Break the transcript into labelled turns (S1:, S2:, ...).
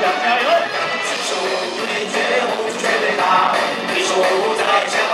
S1: 加油！伸手不见红，却最大。你说我在想。